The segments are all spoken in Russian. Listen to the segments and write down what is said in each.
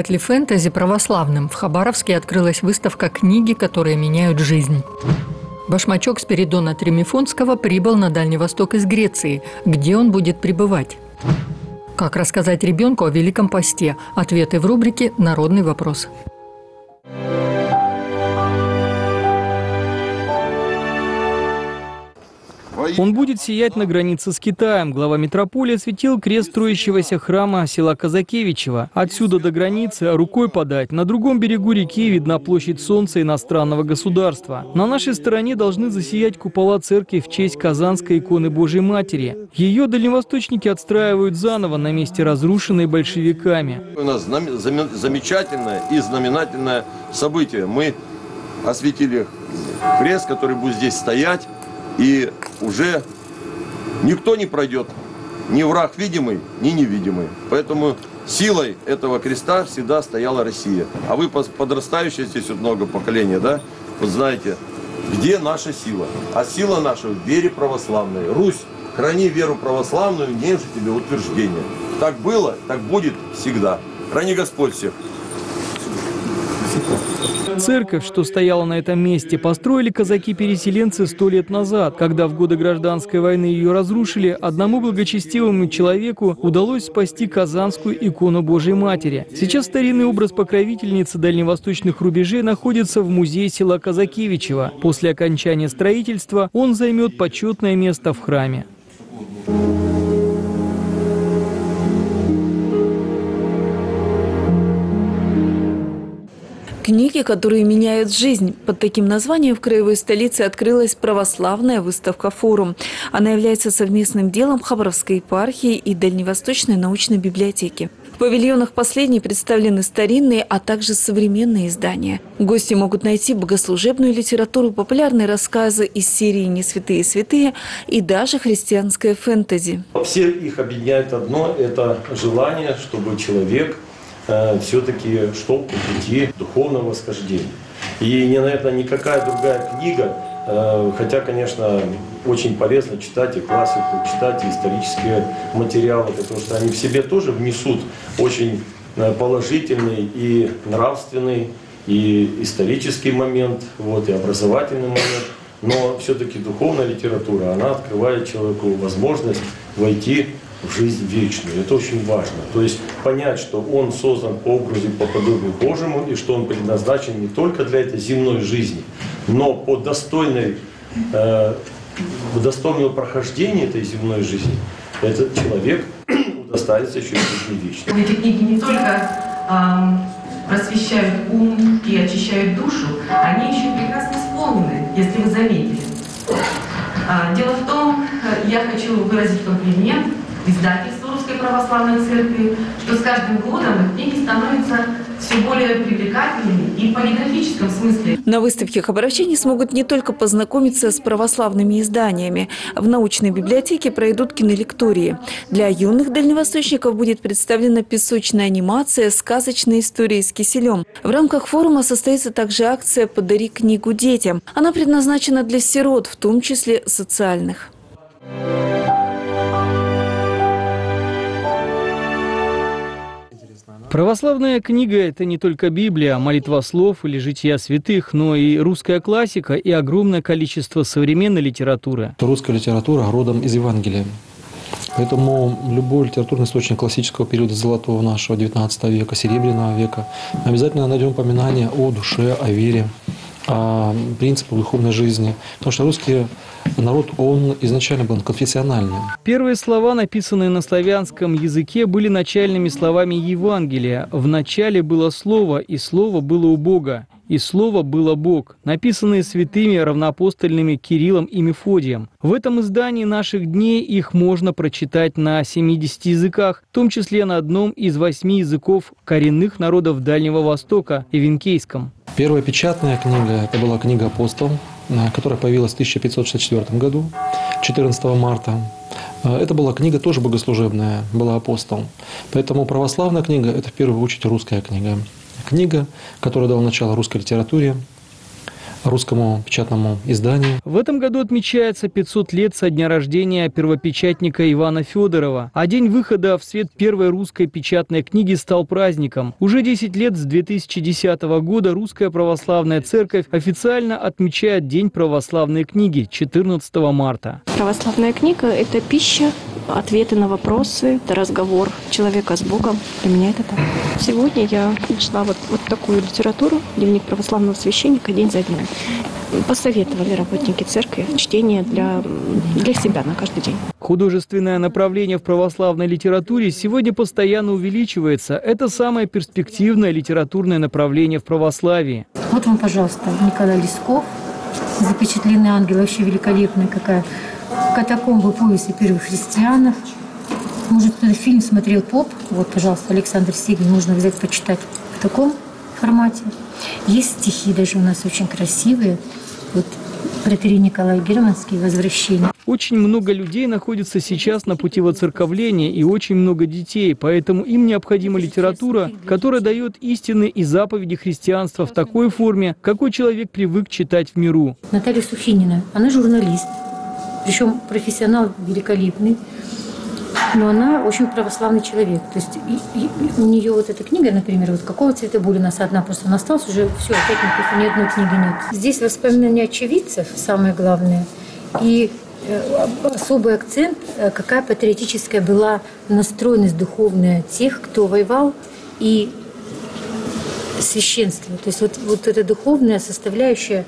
Бывает ли фэнтези православным? В Хабаровске открылась выставка «Книги, которые меняют жизнь». Башмачок Спиридона Тремифонского прибыл на Дальний Восток из Греции. Где он будет пребывать? Как рассказать ребенку о Великом посте? Ответы в рубрике «Народный вопрос». Он будет сиять на границе с Китаем. Глава метрополии осветил крест строящегося храма села Казакевичева. Отсюда до границы рукой подать. На другом берегу реки видна площадь Солнца иностранного государства. На нашей стороне должны засиять купола церкви в честь Казанской иконы Божьей Матери. Ее дальневосточники отстраивают заново на месте разрушенной большевиками. У нас замечательное и знаменательное событие. Мы осветили крест, который будет здесь стоять. И уже никто не пройдет, ни враг видимый, ни невидимый. Поэтому силой этого креста всегда стояла Россия. А вы подрастающие, здесь вот много поколений, да, вот знаете, где наша сила? А сила наша в вере православной. Русь, храни веру православную, не же тебе утверждение. Так было, так будет всегда. Храни Господь всех. Церковь, что стояла на этом месте, построили казаки-переселенцы сто лет назад. Когда в годы гражданской войны ее разрушили, одному благочестивому человеку удалось спасти казанскую икону Божьей Матери. Сейчас старинный образ покровительницы дальневосточных рубежей находится в музее села Казакевичева. После окончания строительства он займет почетное место в храме. Книги, которые меняют жизнь. Под таким названием в краевой столице открылась православная выставка «Форум». Она является совместным делом Хабаровской епархии и Дальневосточной научной библиотеки. В павильонах последней представлены старинные, а также современные издания. Гости могут найти богослужебную литературу, популярные рассказы из серии «Не святые святые» и даже христианское фэнтези. Все их объединяет одно – это желание, чтобы человек – все-таки шел по пути духовного восхождения. И, наверное, никакая другая книга, э, хотя, конечно, очень полезно читать и классику, читать и исторические материалы, потому что они в себе тоже внесут очень э, положительный и нравственный, и исторический момент, вот, и образовательный момент. Но все-таки духовная литература, она открывает человеку возможность войти жизнь вечную. Это очень важно. То есть понять, что он создан по образу по подобию Божьему, и что он предназначен не только для этой земной жизни, но по достойной, э, достойному прохождению этой земной жизни этот человек удостаивается еще и жизни вечной. Эти книги не только э, просвещают ум и очищают душу, они еще прекрасно исполнены, если вы заметили. А, дело в том, э, я хочу выразить комплимент издательству Русской Православной Церкви, что с каждым годом книги становятся все более привлекательными и в полиграфическом смысле. На выставке хабаровчане смогут не только познакомиться с православными изданиями. В научной библиотеке пройдут кинолектории. Для юных дальневосточников будет представлена песочная анимация «Сказочная история с киселем». В рамках форума состоится также акция «Подари книгу детям». Она предназначена для сирот, в том числе социальных. Православная книга – это не только Библия, молитва слов или жития святых, но и русская классика и огромное количество современной литературы. Русская литература родом из Евангелия. Поэтому любой литературный источник классического периода золотого нашего XIX века, Серебряного века, обязательно найдем упоминание о душе, о вере, о принципах духовной жизни. Потому что русский народ, он изначально был конфессиональным. Первые слова, написанные на славянском языке, были начальными словами Евангелия. В начале было Слово, и Слово было у Бога, и Слово было Бог, написанные святыми равноапостольными Кириллом и Мефодием. В этом издании наших дней их можно прочитать на 70 языках, в том числе на одном из восьми языков коренных народов Дальнего Востока – Эвенкейском. Первая печатная книга – это была книга «Апостол», э, которая появилась в 1564 году, 14 марта. Э, это была книга тоже богослужебная, была «Апостол». Поэтому православная книга – это в первую очередь русская книга. Книга, которая дала начало русской литературе, русскому печатному изданию. В этом году отмечается 500 лет со дня рождения первопечатника Ивана Федорова, а день выхода в свет первой русской печатной книги стал праздником. Уже 10 лет с 2010 года Русская Православная Церковь официально отмечает День православной книги 14 марта. Православная книга – это пища, ответы на вопросы, это разговор человека с Богом. Для меня это так. Сегодня я нашла вот, вот такую литературу, дневник православного священника день за днем. Посоветовали работники церкви чтение для, для себя на каждый день. Художественное направление в православной литературе сегодня постоянно увеличивается. Это самое перспективное литературное направление в православии. Вот вам, пожалуйста, Николай Лесков, запечатленный ангел, вообще великолепная какая. Катакомбы повести первых христианов. Может, этот фильм смотрел поп. Вот, пожалуйста, Александр Сигин, можно взять, почитать в таком формате. Есть стихи даже у нас очень красивые. Вот протерей Николай Германский «Возвращение». Очень много людей находится сейчас на пути воцерковления и очень много детей, поэтому им необходима литература, которая дает истины и заповеди христианства в такой форме, какой человек привык читать в миру. Наталья Сухинина, она журналист, причем профессионал великолепный, но она очень православный человек. То есть и, и у нее вот эта книга, например, вот какого цвета буря у нас одна просто она осталась, уже все, опять никакой, ни одной книги нет. Здесь воспоминания очевидцев, самое главное, и э, особый акцент, э, какая патриотическая была настроенность духовная тех, кто воевал, и священство. То есть вот, вот эта духовная составляющая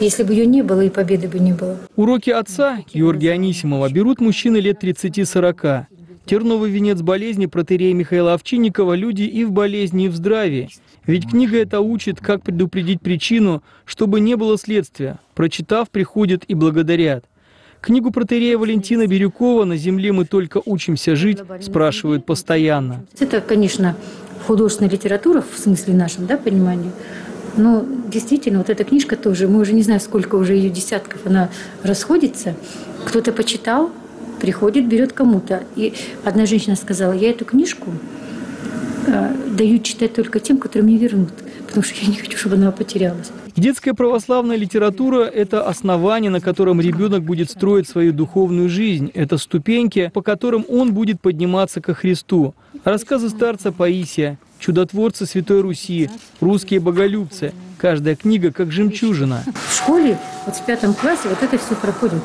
если бы ее не было, и победы бы не было. Уроки отца Георгия Анисимова берут мужчины лет 30-40. Терновый венец болезни протерея Михаила Овчинникова «Люди и в болезни, и в здравии». Ведь книга эта учит, как предупредить причину, чтобы не было следствия. Прочитав, приходят и благодарят. Книгу протерея Валентина Бирюкова «На земле мы только учимся жить» спрашивают постоянно. Это, конечно, художественная литература в смысле нашем да, понимании. Но действительно, вот эта книжка тоже, мы уже не знаем, сколько уже ее десятков она расходится. Кто-то почитал, приходит, берет кому-то. И одна женщина сказала, я эту книжку э, даю читать только тем, которые мне вернут, потому что я не хочу, чтобы она потерялась. Детская православная литература – это основание, на котором ребенок будет строить свою духовную жизнь. Это ступеньки, по которым он будет подниматься ко Христу. Рассказы старца Паисия, чудотворцы Святой Руси, русские боголюбцы. Каждая книга как жемчужина. В школе, вот в пятом классе, вот это все проходит.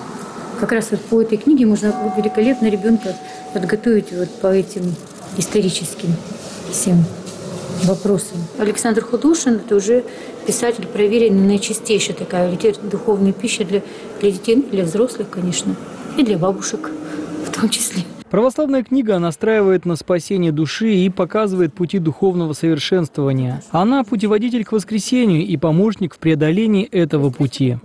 Как раз вот по этой книге можно великолепно ребенка подготовить вот по этим историческим всем вопросам. Александр Худушин – это уже писатель проверенный, наичистейшая такая духовная пища для, для детей, для взрослых, конечно, и для бабушек в том числе. Православная книга настраивает на спасение души и показывает пути духовного совершенствования. Она – путеводитель к воскресению и помощник в преодолении этого пути.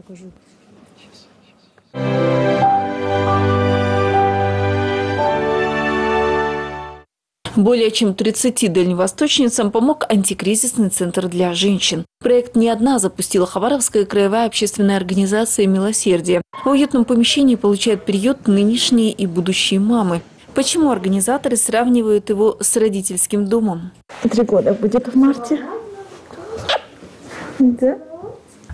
Более чем 30 дальневосточницам помог антикризисный центр для женщин. Проект «Не одна» запустила Хабаровская краевая общественная организация «Милосердие». В уютном помещении получают приют нынешние и будущие мамы. Почему организаторы сравнивают его с родительским домом? Три года будет в марте. Да.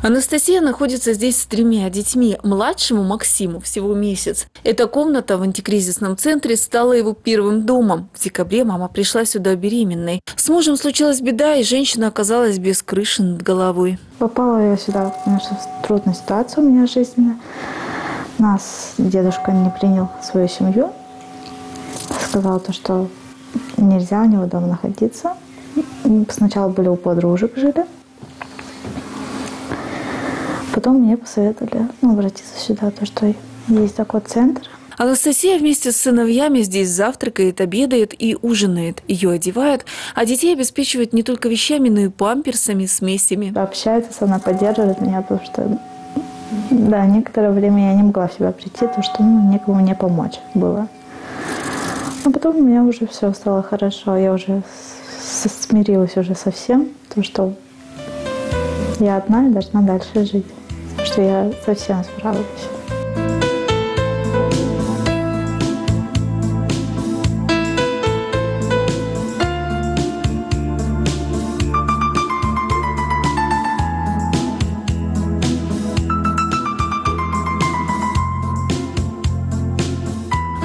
Анастасия находится здесь с тремя детьми. Младшему Максиму всего месяц. Эта комната в антикризисном центре стала его первым домом. В декабре мама пришла сюда беременной. С мужем случилась беда, и женщина оказалась без крыши над головой. Попала я сюда, конечно, в трудную ситуацию у меня жизненная. Нас дедушка не принял в свою семью. Сказал то, что нельзя у него дома находиться. Сначала были у подружек жили. Потом мне посоветовали ну, обратиться сюда, то, что есть такой центр. Анастасия вместе с сыновьями здесь завтракает, обедает и ужинает. Ее одевают, а детей обеспечивают не только вещами, но и памперсами, смесями. Общается со мной, поддерживает меня, потому что да, некоторое время я не могла в себя прийти, потому что ну, некому мне помочь было. А потом у меня уже все стало хорошо, я уже смирилась уже совсем, то что я одна и должна дальше жить что я совсем справлюсь.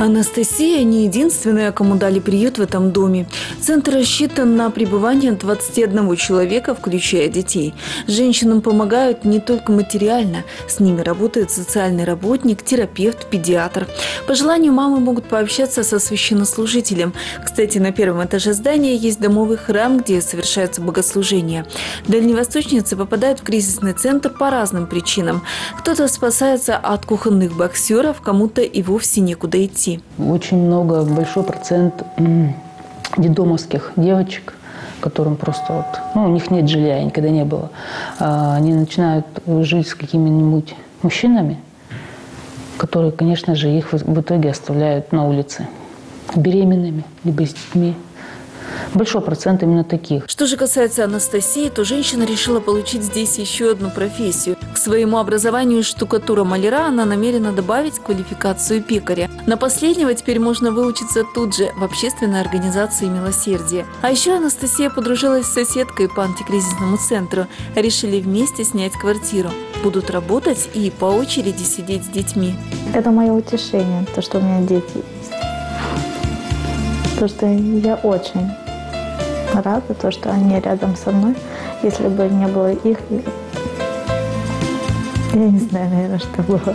Анастасия не единственная, кому дали приют в этом доме. Центр рассчитан на пребывание 21 человека, включая детей. Женщинам помогают не только материально. С ними работает социальный работник, терапевт, педиатр. По желанию мамы могут пообщаться со священнослужителем. Кстати, на первом этаже здания есть домовый храм, где совершаются богослужения. Дальневосточницы попадают в кризисный центр по разным причинам. Кто-то спасается от кухонных боксеров, кому-то и вовсе некуда идти. Очень много, большой процент детдомовских девочек, которым просто вот, ну, у них нет жилья, никогда не было. А, они начинают жить с какими-нибудь мужчинами, которые, конечно же, их в итоге оставляют на улице беременными, либо с детьми большой процент именно таких. Что же касается Анастасии, то женщина решила получить здесь еще одну профессию. К своему образованию штукатура-маляра она намерена добавить квалификацию пекаря. На последнего теперь можно выучиться тут же, в общественной организации «Милосердие». А еще Анастасия подружилась с соседкой по антикризисному центру. Решили вместе снять квартиру. Будут работать и по очереди сидеть с детьми. Это мое утешение, то, что у меня дети есть. Потому что я очень рада, то, что они рядом со мной. Если бы не было их, я не знаю, наверное, что было.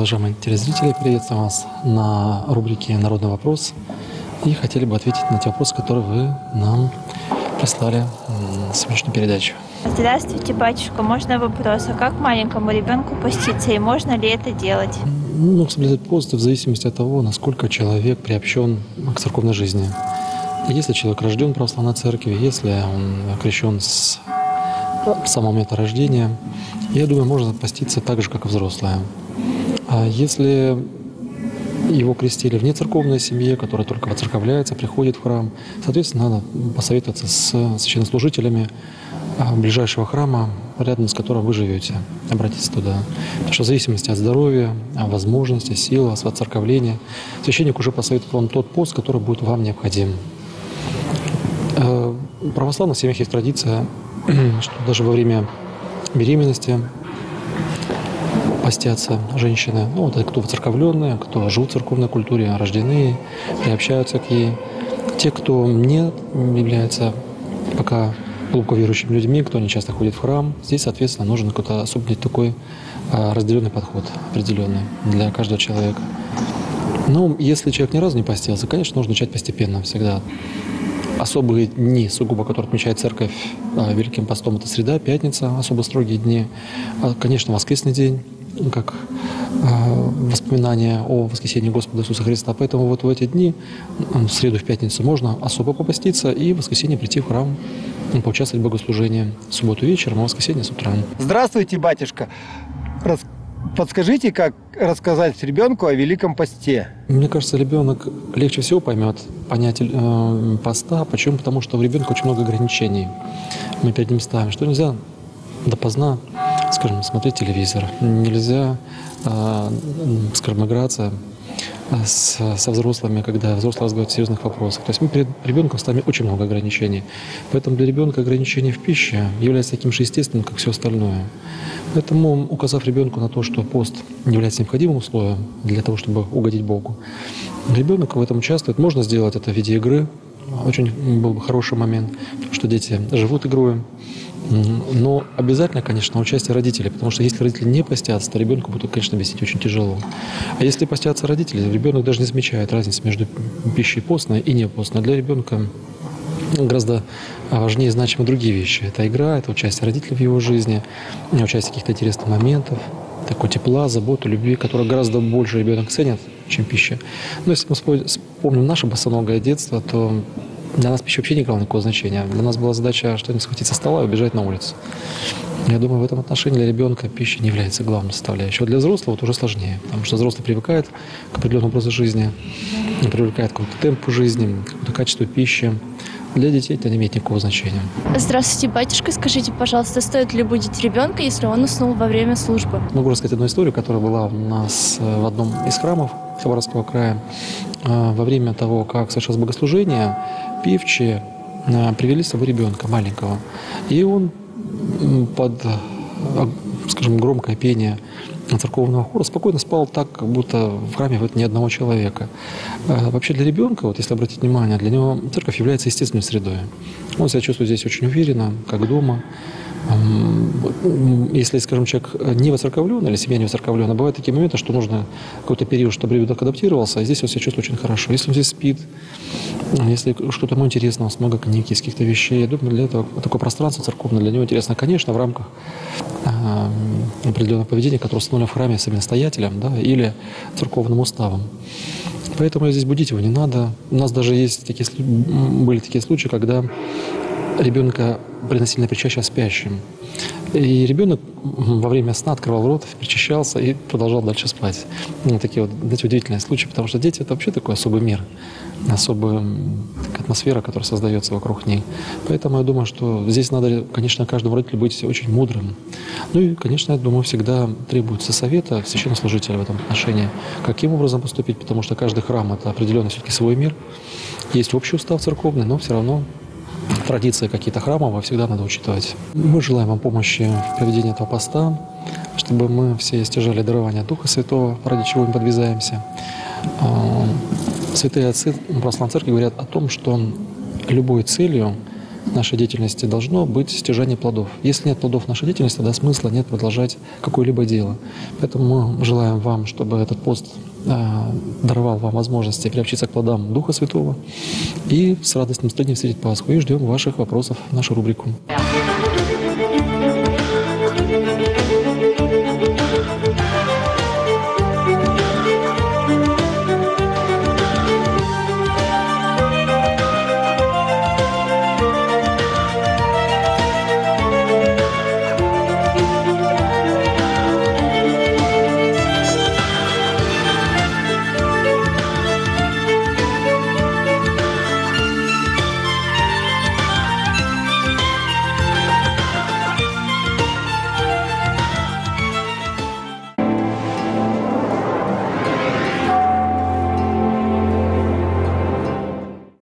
Уважаемые телезрители. Приветствую вас на рубрике «Народный вопрос». И хотели бы ответить на те вопросы, которые вы нам прислали на сегодняшнюю передачу. Здравствуйте, батюшка. Можно вопрос? А как маленькому ребенку поститься и можно ли это делать? Ну, соблюдать пост в зависимости от того, насколько человек приобщен к церковной жизни. Если человек рожден в православной церкви, если он крещен с самого момента рождения, я думаю, можно поститься так же, как и взрослые. А если его крестили в нецерковной семье, которая только воцерковляется, приходит в храм, соответственно, надо посоветоваться с священнослужителями а, ближайшего храма, рядом с которым вы живете, обратиться туда. Потому что в зависимости от здоровья, а, возможностей, сил, от воцерковления, священник уже посоветует вам тот пост, который будет вам необходим. Э, В православных семьях есть традиция, что даже во время беременности постятся женщины. Ну, вот кто воцерковленные, кто живут в церковной культуре, рождены, приобщаются к ей. Те, кто не является пока глубоко верующими людьми, кто не часто ходит в храм, здесь, соответственно, нужен какой-то особенный такой а, разделенный подход, определенный для каждого человека. Ну, если человек ни разу не постился, конечно, нужно начать постепенно всегда. Особые дни, сугубо, которые отмечает церковь а, Великим постом, это среда, пятница, особо строгие дни. А, Конечно, воскресный день, как а, воспоминание о воскресении Господа Иисуса Христа. Поэтому вот в эти дни, в среду, в пятницу, можно особо попаститься и в воскресенье прийти в храм, поучаствовать в богослужении. В субботу вечером, а в воскресенье с утра. Здравствуйте, батюшка. Рас- Подскажите, как рассказать ребенку о Великом посте? Мне кажется, ребенок легче всего поймет понятие э, поста. Почему? Потому что у ребенка очень много ограничений. Мы перед ним ставим, что нельзя допоздна, скажем, смотреть телевизор. Нельзя, м, скажем, играться э, с- со взрослыми, когда взрослые разговаривают о серьезных вопросах. То есть мы перед ребенком ставим очень много ограничений. Поэтому для ребенка ограничение в пище является таким же естественным, как все остальное. Поэтому, указав ребенку на то, что пост является необходимым условием для того, чтобы угодить Богу, ребенок в этом участвует. Можно сделать это в виде игры. Очень был бы хороший момент, что дети живут игрой. Но обязательно, конечно, участие родителей, потому что если родители не постятся, то ребенку будет, конечно, объяснить очень тяжело. А если постятся родители, ребенок даже не замечает разницы между пищей постной и не постной. Для ребенка гораздо важнее и значимы другие вещи. Это игра, это участие родителей в его жизни, участие каких-то интересных моментов. такой тепла, заботы, любви, которую гораздо больше ребенок ценит, чем пища. Но если мы вспомним наше босоногое детство, то для нас пища вообще не играла никакого значения. Для нас была задача что-нибудь схватить со стола и убежать на улицу. Я думаю, в этом отношении для ребенка пища не является главной составляющей. Вот для взрослого это уже сложнее, потому что взрослый привыкает к определенному образу жизни, привыкает к какому-то темпу жизни, к какому-то качеству пищи. Для детей это не имеет никакого значения. Здравствуйте, батюшка. Скажите, пожалуйста, стоит ли будить ребенка, если он уснул во время службы? Могу рассказать одну историю, которая была у нас э, в одном из храмов Хабаровского края. Э, во время того, как совершалось богослужение, певчие э, привели с собой ребенка маленького. И он под, скажем, громкое пение церковного хора спокойно спал так, как будто в храме вот ни одного человека. А вообще для ребенка, вот если обратить внимание, для него церковь является естественной средой. Он себя чувствует здесь очень уверенно, как дома. Если, скажем, человек не воцерковлен или семья не воцерковлена, бывают такие моменты, что нужно какой-то период, чтобы ребенок адаптировался, а здесь он себя чувствует очень хорошо. Если он здесь спит, если что-то ему интересно, у много книг, из каких-то вещей, я думаю, для этого такое пространство церковное для него интересно, конечно, в рамках определенного поведения, которое установлено в храме самим настоятелем да, или церковным уставом. Поэтому здесь будить его не надо. У нас даже есть такие, были такие случаи, когда ребенка приносили на причащие спящим. И ребенок во время сна открывал рот, причащался и продолжал дальше спать. Ну, такие вот знаете, удивительные случаи, потому что дети – это вообще такой особый мир, особая атмосфера, которая создается вокруг них. Поэтому я думаю, что здесь надо, конечно, каждому родителю быть очень мудрым. Ну и, конечно, я думаю, всегда требуется совета священнослужителя в этом отношении, каким образом поступить, потому что каждый храм – это определенный все-таки свой мир. Есть общий устав церковный, но все равно традиции какие-то храмовые всегда надо учитывать. Мы желаем вам помощи в проведении этого поста, чтобы мы все стяжали дарование Духа Святого, ради чего мы подвязаемся. А, святые отцы православной церкви говорят о том, что любой целью нашей деятельности должно быть стяжание плодов. Если нет плодов нашей деятельности, тогда смысла нет продолжать какое-либо дело. Поэтому мы желаем вам, чтобы этот пост даровал вам возможности приобщиться к плодам Духа Святого и с радостным настроением встретить Пасху. И ждем ваших вопросов в нашу рубрику.